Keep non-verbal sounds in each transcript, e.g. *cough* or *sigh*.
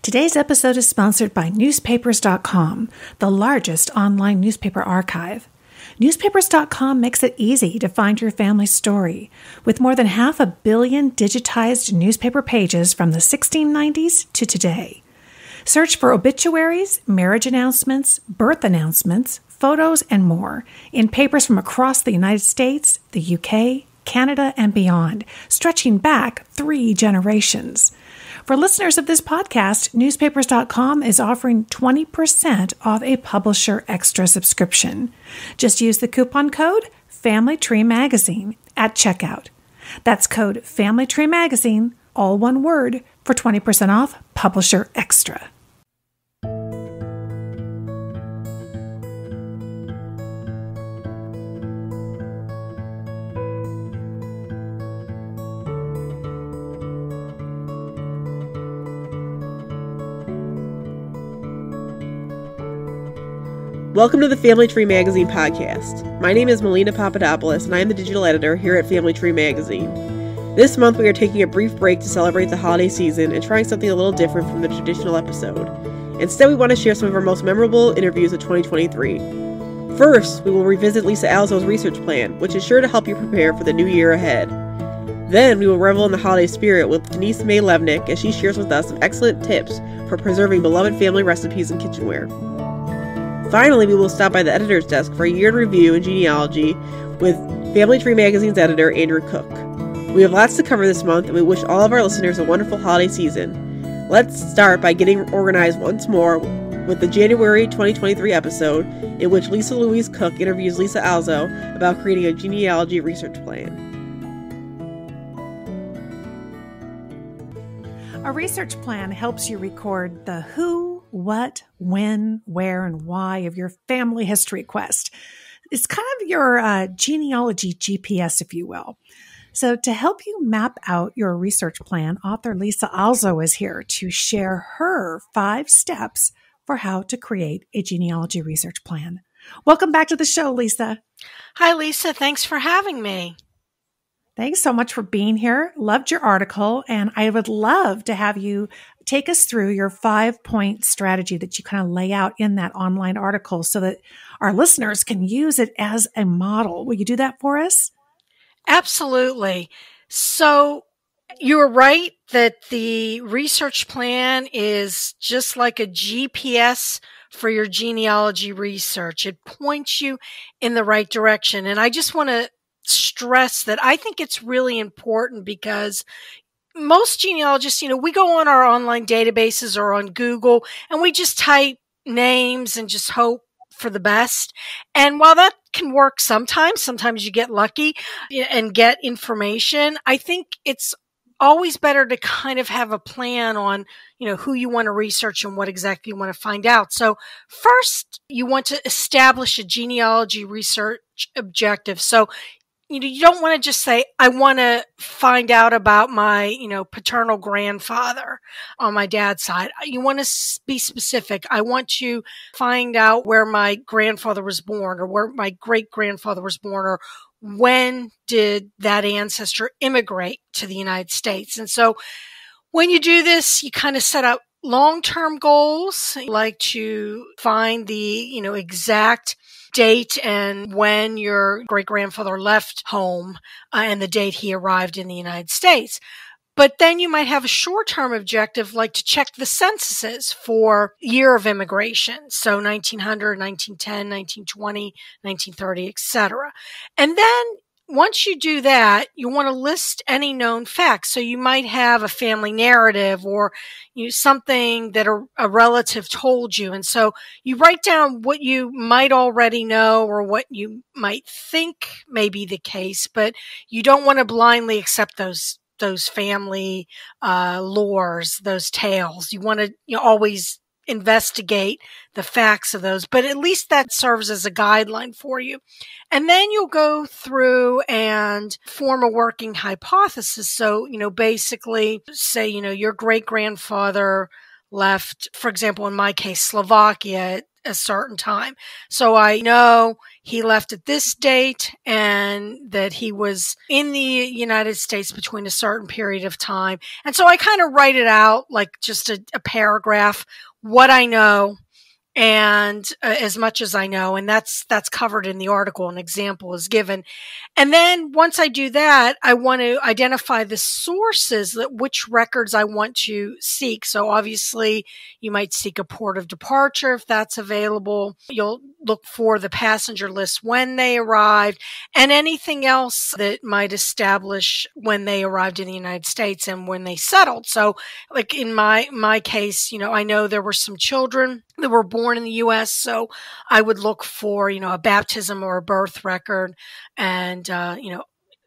Today's episode is sponsored by Newspapers.com, the largest online newspaper archive. Newspapers.com makes it easy to find your family's story. With more than half a billion digitized newspaper pages from the 1690s to today. Search for obituaries, marriage announcements, birth announcements, photos, and more in papers from across the United States, the UK, Canada, and beyond, stretching back three generations. For listeners of this podcast, newspapers.com is offering 20% off a publisher extra subscription. Just use the coupon code Family Tree Magazine at checkout. That's code Family Tree Magazine, all one word, for 20% off publisher extra. Welcome to the Family Tree Magazine podcast. My name is Melina Papadopoulos, and I am the digital editor here at Family Tree Magazine. This month, we are taking a brief break to celebrate the holiday season and trying something a little different from the traditional episode. Instead, we want to share some of our most memorable interviews of 2023. First, we will revisit Lisa Alzo's research plan, which is sure to help you prepare for the new year ahead. Then, we will revel in the holiday spirit with Denise May Levenick as she shares with us some excellent tips for preserving beloved family recipes and kitchenware. Finally, we will stop by the editor's desk for a year in review and genealogy with Family Tree Magazine's editor, Andrew Koch. We have lots to cover this month, and we wish all of our listeners a wonderful holiday season. Let's start by getting organized once more with the January 2023 episode, in which Lisa Louise Cooke interviews Lisa Alzo about creating a genealogy research plan. A research plan helps you record the who, what, when, where, and why of your family history quest. It's kind of your uh, genealogy GPS, if you will. So, to help you map out your research plan, author Lisa Alzo is here to share her five steps for how to create a genealogy research plan. Welcome back to the show, Lisa. Hi, Lisa. Thanks for having me. Thanks so much for being here. Loved your article, and I would love to have you take us through your five point strategy that you kind of lay out in that online article so that our listeners can use it as a model. Will you do that for us? Absolutely. So you're right that the research plan is just like a GPS for your genealogy research. It points you in the right direction. And I just want to stress that I think it's really important because most genealogists, you know, we go on our online databases or on Google and we just type names and just hope for the best. And while that can work sometimes, sometimes you get lucky and get information. I think it's always better to kind of have a plan on, you know, who you want to research and what exactly you want to find out. So first, you want to establish a genealogy research objective. So you know, you don't want to just say, I want to find out about my, you know, paternal grandfather on my dad's side. Uh, you want to be specific. I want to find out where my grandfather was born or where my great grandfather was born or when did that ancestor immigrate to the United States. And so when you do this, you kind of set up long-term goals. Like to find the, you know, exact date and when your great grandfather left home uh, and the date he arrived in the United States. But then you might have a short term objective like to check the censuses for year of immigration. So 1900, 1910, 1920, 1930, etc. And then once you do that, you want to list any known facts. So you might have a family narrative or you know, something that a, a, relative told you. And so you write down what you might already know or what you might think may be the case, but you don't want to blindly accept those those family uh, lores, those tales. You want to you know, always investigate the facts of those, but at least that serves as a guideline for you. And then you'll go through and form a working hypothesis. So, you know, basically say, you know, your great grandfather left, for example, in my case, Slovakia at a certain time. So I know he left at this date and that he was in the United States between a certain period of time. And so I kind of write it out like just a, a paragraph, what I know and uh, as much as I know, and that's that's covered in the article. An example is given, and then once I do that, I want to identify the sources that which records I want to seek. So obviously, you might seek a port of departure if that's available. You'll look for the passenger list when they arrived, and anything else that might establish when they arrived in the United States and when they settled. So, like in my my case, you know, I know there were some children that were born in the US. So I would look for, you know, a baptism or a birth record and, uh, you know,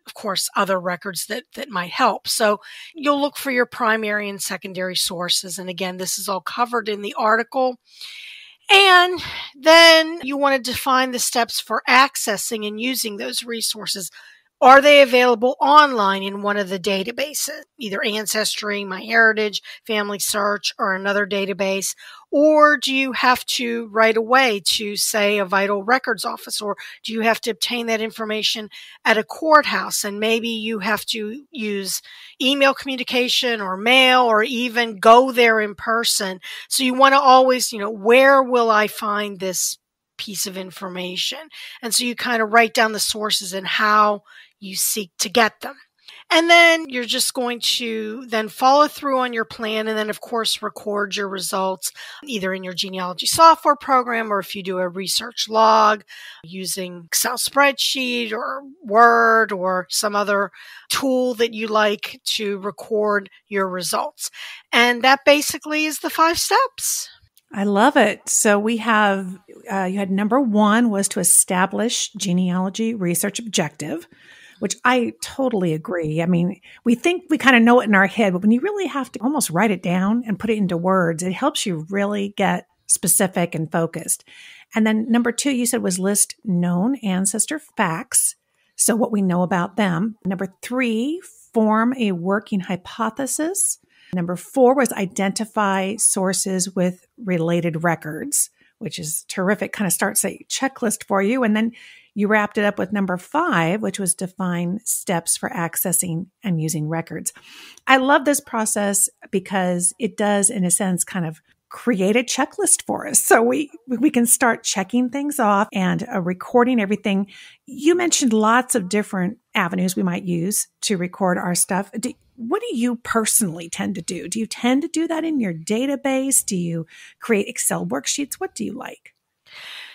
of course, other records that, that might help. So you'll look for your primary and secondary sources. And again, this is all covered in the article. And then you want to define the steps for accessing and using those resources. Are they available online in one of the databases, either Ancestry, MyHeritage, Family Search, or another database? Or do you have to write away to, say, a vital records office? Or do you have to obtain that information at a courthouse? And maybe you have to use email communication or mail or even go there in person. So you want to always, you know, where will I find this piece of information? And so you kind of write down the sources and how you seek to get them. And then you're just going to then follow through on your plan and then of course record your results either in your genealogy software program or if you do a research log using Excel spreadsheet or Word or some other tool that you like to record your results. And that basically is the five steps. I love it. So we have, uh, you had number one was to establish genealogy research objective which I totally agree. I mean, we think we kind of know it in our head, but when you really have to almost write it down and put it into words, it helps you really get specific and focused. And then number two, you said was list known ancestor facts. So what we know about them. Number three, form a working hypothesis. Number four was identify sources with related records, which is terrific. Kind of starts a checklist for you. And then you wrapped it up with number five, which was define steps for accessing and using records. I love this process because it does, in a sense, kind of create a checklist for us. So we, we can start checking things off and uh, recording everything. You mentioned lots of different avenues we might use to record our stuff. Do, what do you personally tend to do? Do you tend to do that in your database? Do you create Excel worksheets? What do you like?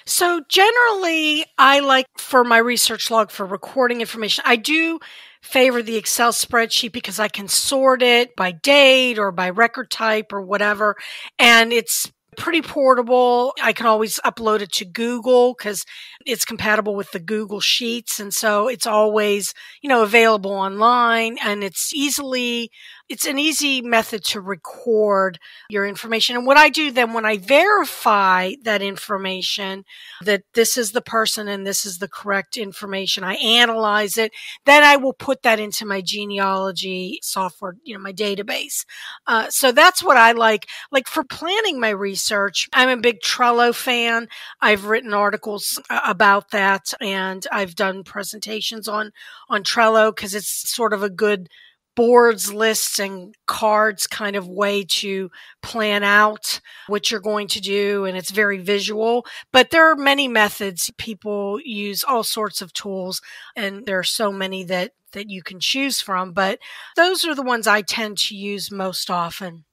So generally, I like for my research log for recording information, I do favor the Excel spreadsheet because I can sort it by date or by record type or whatever. And it's pretty portable. I can always upload it to Google because it's compatible with the Google Sheets. And so it's always, you know, available online and it's easily it's an easy method to record your information. And what I do then when I verify that information, that this is the person and this is the correct information, I analyze it, then I will put that into my genealogy software, you know, my database. Uh, so that's what I like. Like for planning my research, I'm a big Trello fan. I've written articles about that and I've done presentations on, on Trello because it's sort of a good boards, lists, and cards kind of way to plan out what you're going to do. And it's very visual, but there are many methods. People use all sorts of tools and there are so many that, that you can choose from, but those are the ones I tend to use most often.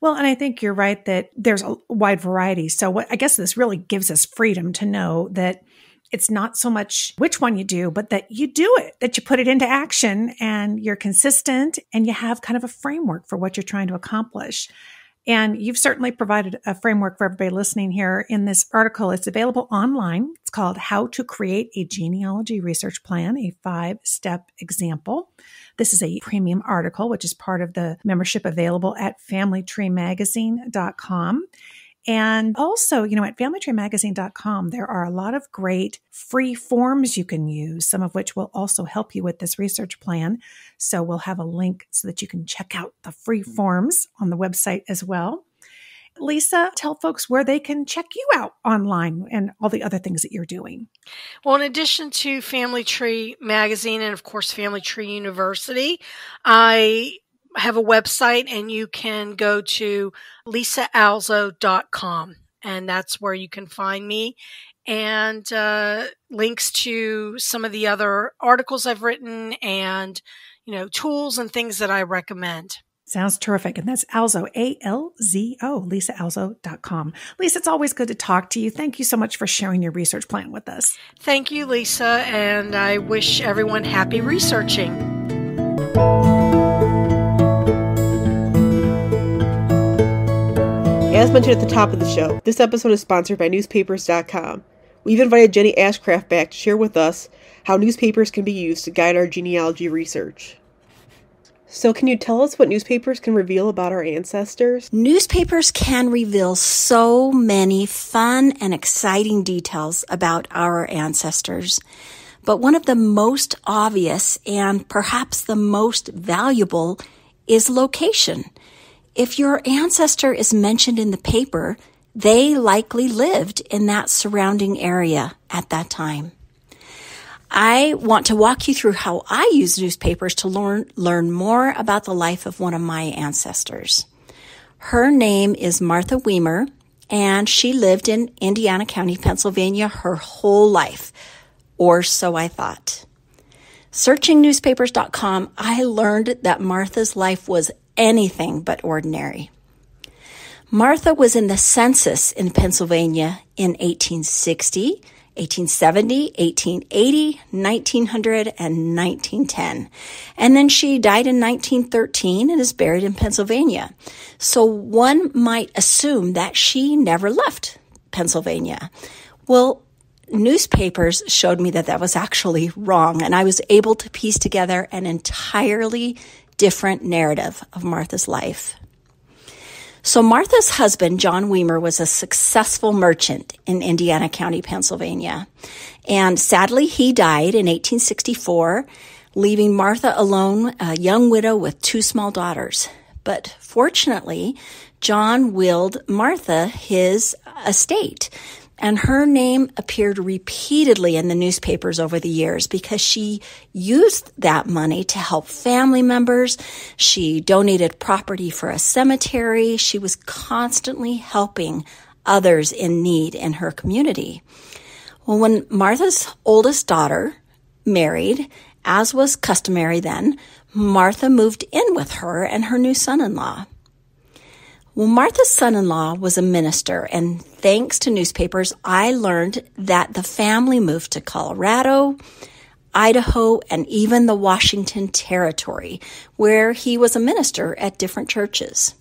Well, and I think you're right that there's a wide variety. So what I guess this really gives us freedom to know that it's not so much which one you do, but that you do it, that you put it into action and you're consistent and you have kind of a framework for what you're trying to accomplish. And you've certainly provided a framework for everybody listening here in this article. It's available online. It's called How to Create a Genealogy Research Plan, a five step example. This is a premium article, which is part of the membership available at familytreemagazine.com. And also, you know, at familytreemagazine.com, there are a lot of great free forms you can use, some of which will also help you with this research plan. So we'll have a link so that you can check out the free mm. forms on the website as well. Lisa, tell folks where they can check you out online and all the other things that you're doing. Well, in addition to Family Tree Magazine and, of course, Family Tree University, I have a website and you can go to lisaalzo.com and that's where you can find me and uh, links to some of the other articles I've written and, you know, tools and things that I recommend. Sounds terrific. And that's Alzo, A-L-Z-O, lisaalzo.com. Lisa, it's always good to talk to you. Thank you so much for sharing your research plan with us. Thank you, Lisa. And I wish everyone happy researching. As mentioned at the top of the show, this episode is sponsored by newspapers.com. We've invited Jenny Ashcraft back to share with us how newspapers can be used to guide our genealogy research. So, can you tell us what newspapers can reveal about our ancestors? Newspapers can reveal so many fun and exciting details about our ancestors. But one of the most obvious and perhaps the most valuable is location. If your ancestor is mentioned in the paper, they likely lived in that surrounding area at that time. I want to walk you through how I use newspapers to learn, learn more about the life of one of my ancestors. Her name is Martha Weimer, and she lived in Indiana County, Pennsylvania her whole life, or so I thought. Searching newspapers.com, I learned that Martha's life was anything but ordinary. Martha was in the census in Pennsylvania in 1860 1870, 1880, 1900, and 1910. And then she died in 1913 and is buried in Pennsylvania. So one might assume that she never left Pennsylvania. Well, newspapers showed me that that was actually wrong, and I was able to piece together an entirely different narrative of Martha's life. So Martha's husband, John Weimer, was a successful merchant in Indiana County, Pennsylvania. And sadly, he died in 1864, leaving Martha alone, a young widow with two small daughters. But fortunately, John willed Martha his estate and her name appeared repeatedly in the newspapers over the years because she used that money to help family members. She donated property for a cemetery. She was constantly helping others in need in her community. Well, when Martha's oldest daughter married, as was customary then, Martha moved in with her and her new son in law. Well, Martha's son in law was a minister, and thanks to newspapers, I learned that the family moved to Colorado, Idaho, and even the Washington Territory, where he was a minister at different churches.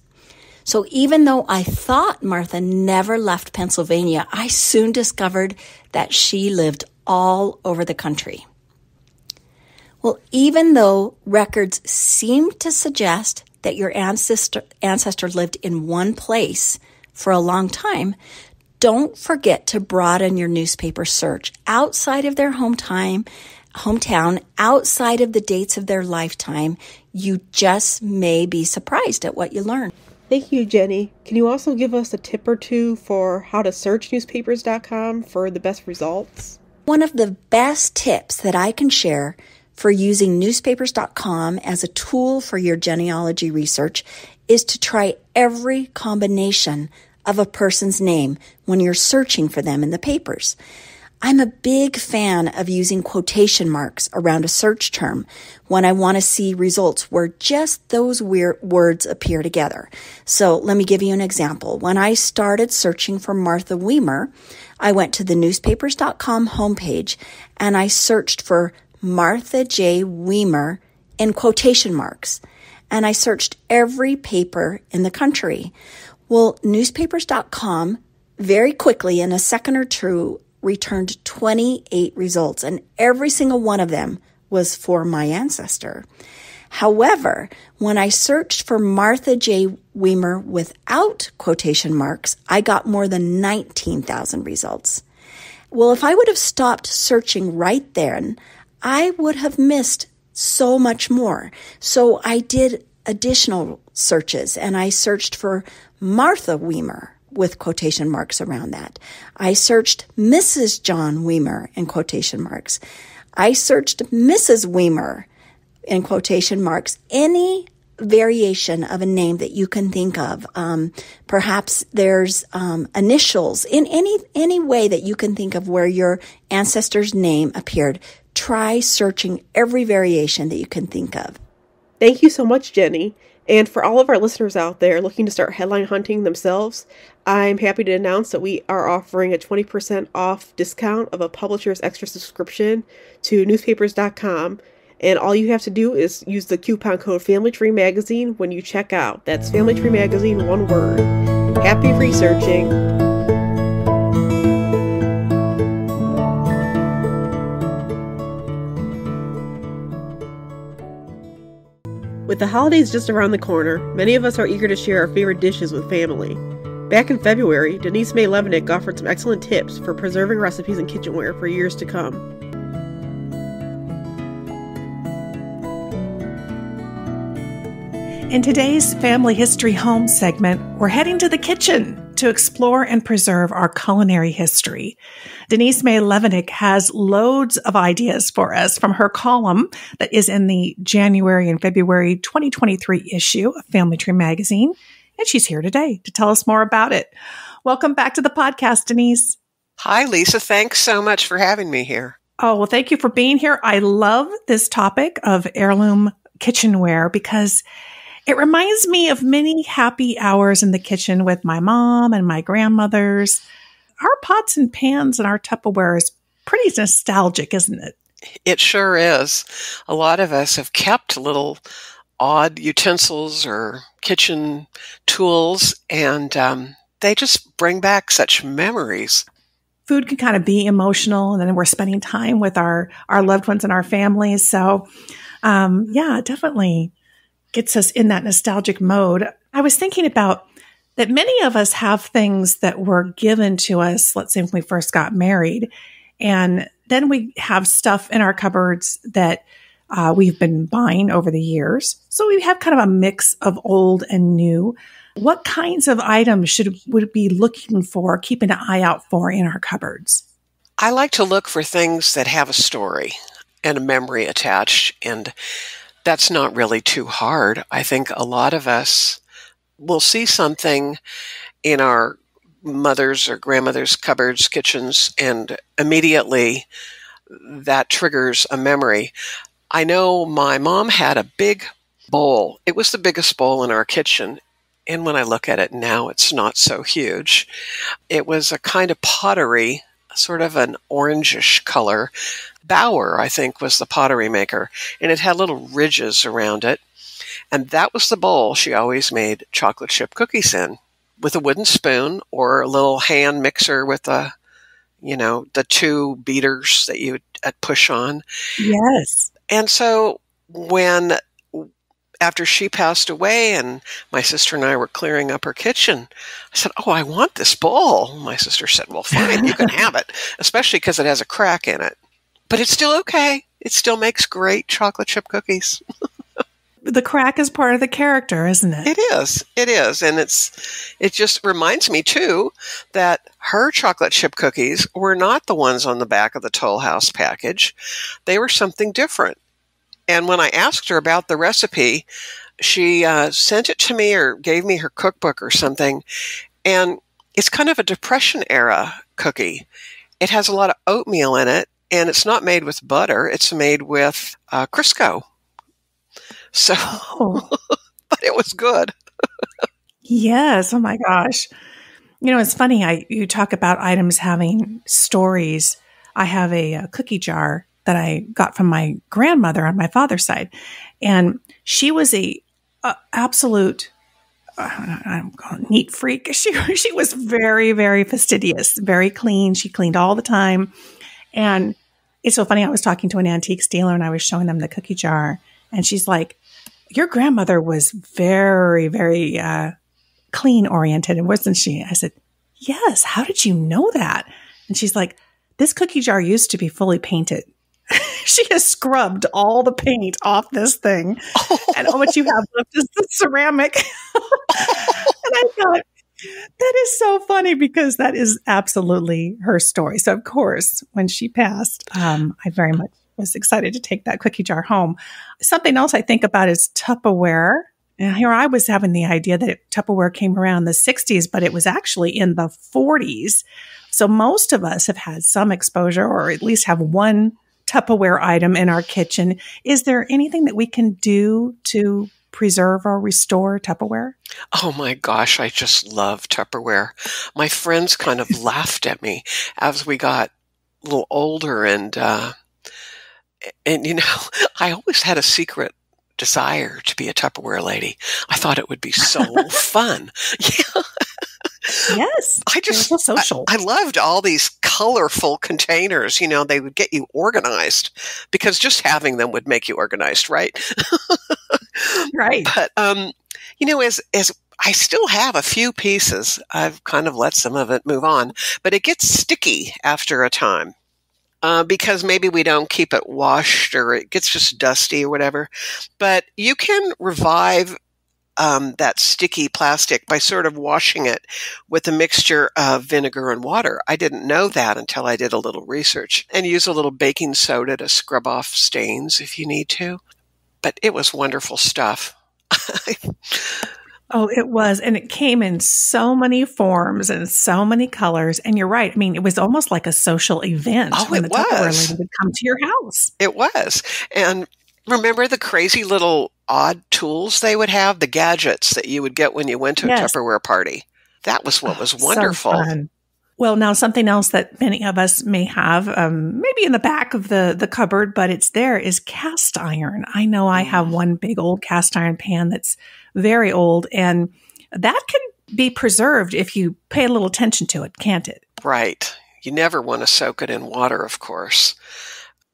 So even though I thought Martha never left Pennsylvania, I soon discovered that she lived all over the country. Well, even though records seem to suggest that your ancestor, ancestor lived in one place for a long time, don't forget to broaden your newspaper search outside of their hometown, hometown, outside of the dates of their lifetime. You just may be surprised at what you learn. Thank you, Jenny. Can you also give us a tip or two for how to search newspapers.com for the best results? One of the best tips that I can share for using newspapers.com as a tool for your genealogy research is to try every combination of a person's name when you're searching for them in the papers. I'm a big fan of using quotation marks around a search term when I want to see results where just those weird words appear together. So let me give you an example. When I started searching for Martha Weimer, I went to the newspapers.com homepage and I searched for Martha J. Weimer in quotation marks, and I searched every paper in the country. Well, newspapers.com very quickly in a second or two returned 28 results, and every single one of them was for my ancestor. However, when I searched for Martha J. Weimer without quotation marks, I got more than 19,000 results. Well, if I would have stopped searching right then, I would have missed so much more. So I did additional searches and I searched for Martha Weimer with quotation marks around that. I searched Mrs. John Weimer in quotation marks. I searched Mrs. Weimer in quotation marks. Any variation of a name that you can think of. Um, perhaps there's um, initials in any any way that you can think of where your ancestor's name appeared. Try searching every variation that you can think of. Thank you so much, Jenny. And for all of our listeners out there looking to start headline hunting themselves, I'm happy to announce that we are offering a 20% off discount of a publisher's extra subscription to newspapers.com. And all you have to do is use the coupon code Family Tree Magazine when you check out. That's Family Tree Magazine, one word. Happy researching. With the holidays just around the corner, many of us are eager to share our favorite dishes with family. Back in February, Denise May Levenick offered some excellent tips for preserving recipes and kitchenware for years to come. In today's Family History Home segment, we're heading to the kitchen to explore and preserve our culinary history. Denise May Levenick has loads of ideas for us from her column that is in the January and February 2023 issue of Family Tree Magazine. And she's here today to tell us more about it. Welcome back to the podcast, Denise. Hi, Lisa. Thanks so much for having me here. Oh, well, thank you for being here. I love this topic of heirloom kitchenware because it reminds me of many happy hours in the kitchen with my mom and my grandmothers. Our pots and pans and our Tupperware is pretty nostalgic, isn't it? It sure is. A lot of us have kept little odd utensils or kitchen tools, and um, they just bring back such memories. Food can kind of be emotional, and then we're spending time with our our loved ones and our families. So, um, yeah, definitely gets us in that nostalgic mode. I was thinking about that many of us have things that were given to us, let's say when we first got married, and then we have stuff in our cupboards that uh, we've been buying over the years. So we have kind of a mix of old and new. What kinds of items should would be looking for, keeping an eye out for in our cupboards? I like to look for things that have a story and a memory attached, and that's not really too hard. I think a lot of us will see something in our mother's or grandmother's cupboards, kitchens, and immediately that triggers a memory. I know my mom had a big bowl. It was the biggest bowl in our kitchen. And when I look at it now, it's not so huge. It was a kind of pottery, sort of an orangish color Bauer, I think, was the pottery maker, and it had little ridges around it. And that was the bowl she always made chocolate chip cookies in with a wooden spoon or a little hand mixer with a, you know, the two beaters that you would uh, push on. Yes. And so when after she passed away and my sister and I were clearing up her kitchen, I said, Oh, I want this bowl. My sister said, Well, fine, you can have it, *laughs* especially because it has a crack in it but it's still okay. It still makes great chocolate chip cookies. *laughs* the crack is part of the character, isn't it? It is. It is. And it's it just reminds me too that her chocolate chip cookies were not the ones on the back of the Toll House package. They were something different. And when I asked her about the recipe, she uh, sent it to me or gave me her cookbook or something. And it's kind of a Depression era cookie. It has a lot of oatmeal in it and it's not made with butter; it's made with uh, Crisco. So, oh. *laughs* but it was good. yes. Oh my gosh. You know, it's funny. I you talk about items having stories. I have a, a cookie jar that I got from my grandmother on my father's side, and she was a, a absolute I'm neat freak. *laughs* She she was very very fastidious, very clean. She cleaned all the time. And it's so funny. I was talking to an antique dealer and I was showing them the cookie jar, and she's like, "Your grandmother was very, very uh, clean oriented, wasn't she?" I said, "Yes. How did you know that?" And she's like, "This cookie jar used to be fully painted." *laughs* she has scrubbed all the paint off this thing, *laughs* and all what you have left is the ceramic. *laughs* and I thought that is so funny because that is absolutely her story. So, of course, when she passed, um, I very much was excited to take that cookie jar home. Something else I think about is Tupperware. And here I was having the idea that Tupperware came around the 60s, but it was actually in the 40s. So most of us have had some exposure or at least have one Tupperware item in our kitchen. Is there anything that we can do to preserve or restore Tupperware? Oh my gosh, I just love Tupperware. My friends kind of *laughs* laughed at me as we got a little older and uh, and you know, *laughs* I always had a secret desire to be a Tupperware lady. I thought it would be so *laughs* fun. Yeah. Yes. I just so social. I, I, loved all these colorful containers. You know, they would get you organized because just having them would make you organized, right? *laughs* right. But um, you know, as as I still have a few pieces. I've kind of let some of it move on, but it gets sticky after a time uh, because maybe we don't keep it washed or it gets just dusty or whatever. But you can revive um, that sticky plastic by sort of washing it with a mixture of vinegar and water. I didn't know that until I did a little research and use a little baking soda to scrub off stains if you need to. But it was wonderful stuff. *laughs* Oh, it was. And it came in so many forms and so many colors. And you're right. I mean, it was almost like a social event oh, when it the Tupperware was. lady would come to your house. It was. And remember the crazy little odd tools they would have, the gadgets that you would get when you went to Yes. a Tupperware party? That was what Oh, was so wonderful. fun. Well, now something else that many of us may have, um, maybe in the back of the the cupboard, but it's there is cast iron. I know I have Mm. one big old cast iron pan that's very old, and that can be preserved if you pay a little attention to it, can't it? right. You never want to soak it in water, of course.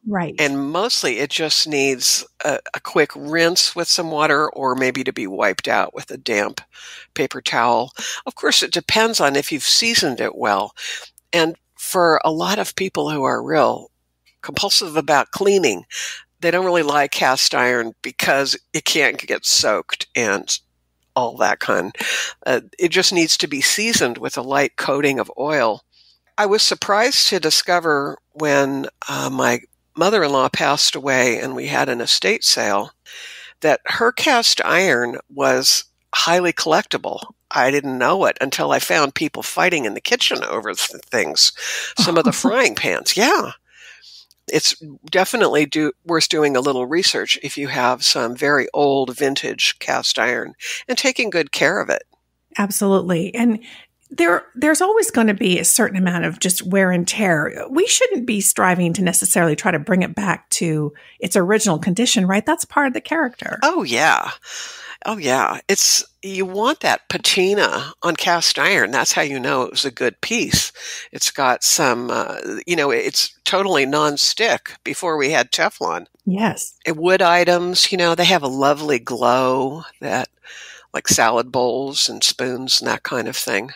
Right. And mostly it just needs a, a quick rinse with some water or maybe to be wiped out with a damp paper towel. Of course, it depends on if you've seasoned it well. And for a lot of people who are real compulsive about cleaning, they don't really like cast iron because it can't get soaked and all that kind. Uh, it just needs to be seasoned with a light coating of oil. I was surprised to discover when uh, my mother in law passed away and we had an estate sale that her cast iron was highly collectible. I didn't know it until I found people fighting in the kitchen over th- things. Some of the *laughs* frying pans. Yeah. It's definitely do, worth doing a little research if you have some very old vintage cast iron and taking good care of it. Absolutely. And there there's always going to be a certain amount of just wear and tear. We shouldn't be striving to necessarily try to bring it back to its original condition, right? That's part of the character. Oh yeah. Oh yeah. It's you want that patina on cast iron. That's how you know it was a good piece. It's got some uh, you know, it's totally non-stick before we had Teflon. Yes. And wood items, you know, they have a lovely glow that like salad bowls and spoons and that kind of thing.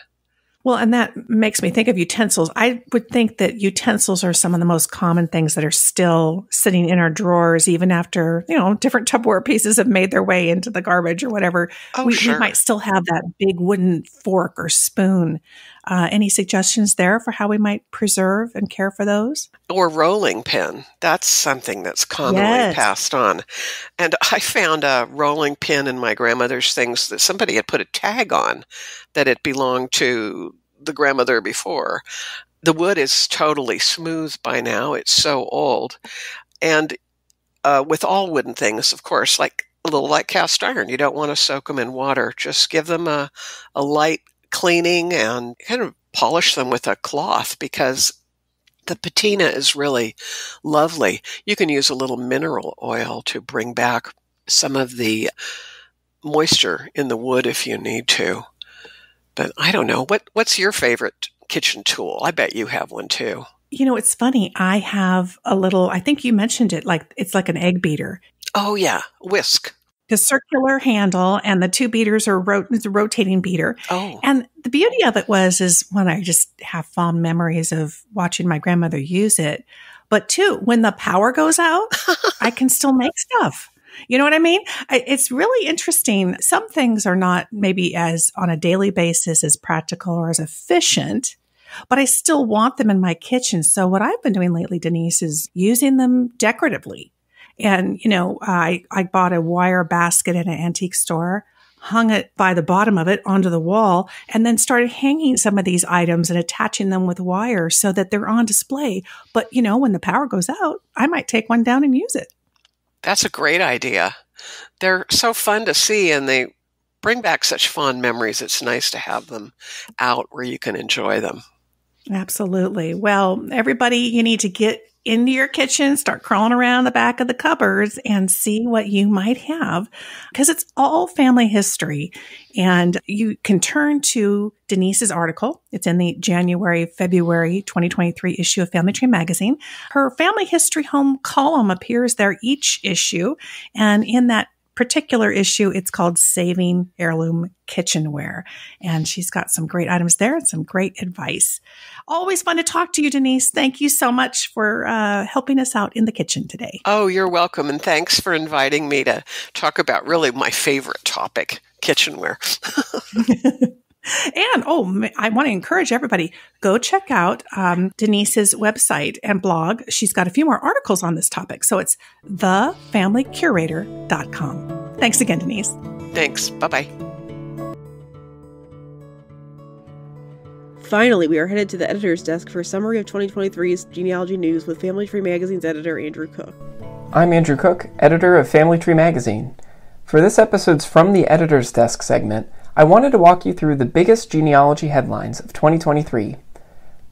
Well, and that makes me think of utensils. I would think that utensils are some of the most common things that are still sitting in our drawers, even after, you know, different Tupperware pieces have made their way into the garbage or whatever. Oh, we, sure. we might still have that big wooden fork or spoon. Uh, any suggestions there for how we might preserve and care for those? or rolling pin. That's something that's commonly Yes. passed on. And *laughs* I found a rolling pin in my grandmother's things that somebody had put a tag on that it belonged to the grandmother before. The wood is totally smooth by now. It's so old. And uh, with all wooden things, of course, like a little like cast iron, you don't want to soak them in water. Just give them a, a light cleaning and kind of polish them with a cloth because the patina is really lovely. You can use a little mineral oil to bring back some of the moisture in the wood if you need to. But I don't know. What what's your favorite kitchen tool? I bet you have one too. You know, it's funny. I have a little, I think you mentioned it, like it's like an egg beater. Oh yeah, whisk. The circular handle and the two beaters are ro- it's a rotating beater. Oh. And the beauty of it was, is when I just have fond memories of watching my grandmother use it, But two, when the power goes out, *laughs* I can still make stuff. You know what I mean? It's really interesting. Some things are not maybe as on a daily basis as practical or as efficient, but I still want them in my kitchen. So what I've been doing lately, Denise, is using them decoratively. And, you know, I, I bought a wire basket at an antique store hung it by the bottom of it onto the wall, and then started hanging some of these items and attaching them with wire so that they're on display. But, you know, when the power goes out, I might take one down and use it. That's a great idea. They're so fun to see and they bring back such fond memories. It's nice to have them out where you can enjoy them. Absolutely. Well, everybody, you need to get into your kitchen, start crawling around the back of the cupboards and see what you might have because it's all family history. And you can turn to Denise's article. It's in the January, February 2023 issue of Family Tree magazine. Her family history home column appears there each issue. And in that particular issue, it's called Saving Heirloom Kitchenware. And she's got some great items there and some great advice. Always fun to talk to you, Denise. Thank you so much for uh, helping us out in the kitchen today. Oh, you're welcome. And thanks for inviting me to talk about really my favorite topic kitchenware. *laughs* And oh, I want to encourage everybody go check out um, Denise's website and blog. She's got a few more articles on this topic. So it's thefamilycurator.com. Thanks again, Denise. Thanks. Bye bye. Finally, we are headed to the editor's desk for a summary of 2023's genealogy news with Family Tree Magazine's editor Andrew Koch. I'm Andrew Koch, editor of Family Tree Magazine. For this episode's From the Editor's Desk segment, I wanted to walk you through the biggest genealogy headlines of 2023.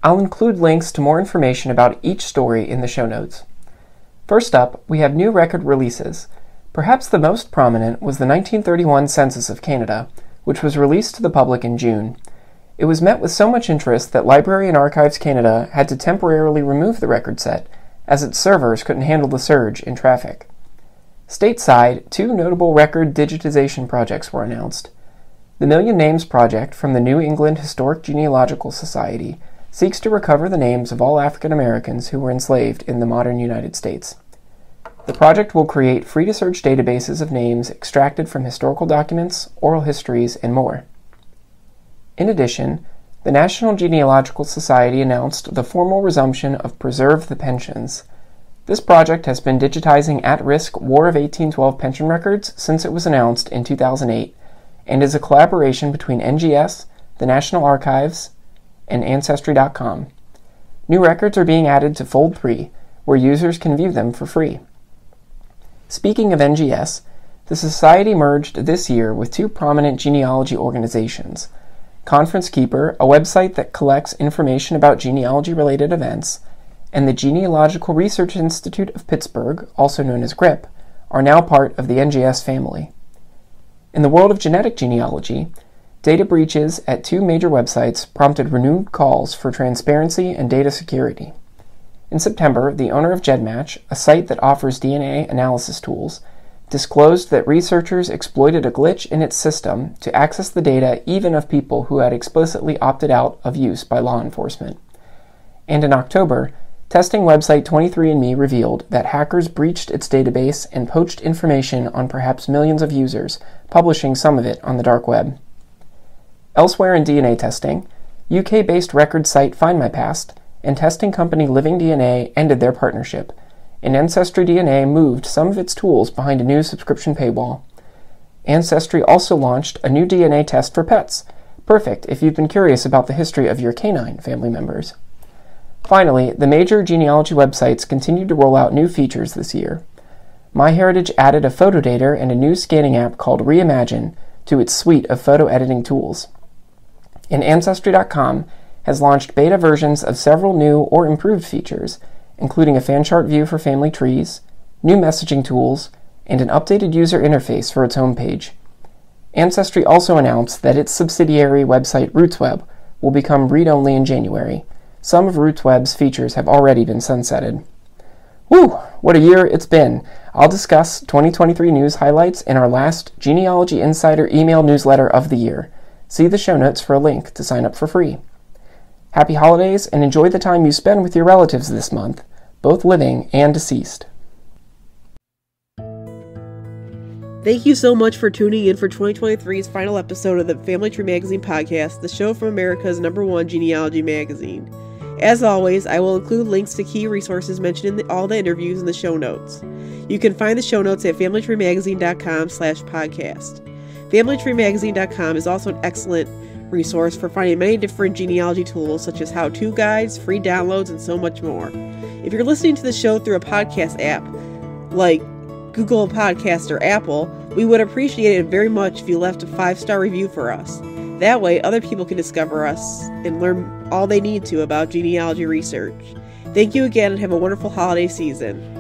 I'll include links to more information about each story in the show notes. First up, we have new record releases. Perhaps the most prominent was the 1931 Census of Canada, which was released to the public in June. It was met with so much interest that Library and Archives Canada had to temporarily remove the record set, as its servers couldn't handle the surge in traffic. Stateside, two notable record digitization projects were announced. The Million Names Project from the New England Historic Genealogical Society seeks to recover the names of all African Americans who were enslaved in the modern United States. The project will create free to search databases of names extracted from historical documents, oral histories, and more. In addition, the National Genealogical Society announced the formal resumption of Preserve the Pensions. This project has been digitizing at risk War of 1812 pension records since it was announced in 2008 and is a collaboration between NGS, the National Archives, and Ancestry.com. New records are being added to Fold 3, where users can view them for free. Speaking of NGS, the Society merged this year with two prominent genealogy organizations Conference Keeper, a website that collects information about genealogy related events, and the Genealogical Research Institute of Pittsburgh, also known as GRIP, are now part of the NGS family. In the world of genetic genealogy, data breaches at two major websites prompted renewed calls for transparency and data security. In September, the owner of GEDmatch, a site that offers DNA analysis tools, disclosed that researchers exploited a glitch in its system to access the data even of people who had explicitly opted out of use by law enforcement. And in October, Testing website 23andMe revealed that hackers breached its database and poached information on perhaps millions of users, publishing some of it on the dark web. Elsewhere in DNA testing, UK based record site Find My Past and testing company Living DNA ended their partnership, and Ancestry DNA moved some of its tools behind a new subscription paywall. Ancestry also launched a new DNA test for pets, perfect if you've been curious about the history of your canine family members. Finally, the major genealogy websites continued to roll out new features this year. MyHeritage added a photo dater and a new scanning app called Reimagine to its suite of photo editing tools. And Ancestry.com has launched beta versions of several new or improved features, including a fan chart view for family trees, new messaging tools, and an updated user interface for its homepage. Ancestry also announced that its subsidiary website RootsWeb will become read only in January some of RootsWeb's features have already been sunsetted. Whew, what a year it's been. I'll discuss 2023 news highlights in our last Genealogy Insider email newsletter of the year. See the show notes for a link to sign up for free. Happy holidays and enjoy the time you spend with your relatives this month. both living and deceased. Thank you so much for tuning in for 2023's final episode of the Family Tree Magazine podcast, the show from America's number one genealogy magazine. As always, I will include links to key resources mentioned in the, all the interviews in the show notes. You can find the show notes at familytreemagazine.com slash podcast. FamilyTreeMagazine.com is also an excellent resource for finding many different genealogy tools such as how-to guides, free downloads, and so much more. If you're listening to the show through a podcast app like Google Podcast or Apple, we would appreciate it very much if you left a five-star review for us. That way, other people can discover us and learn all they need to about genealogy research. Thank you again and have a wonderful holiday season.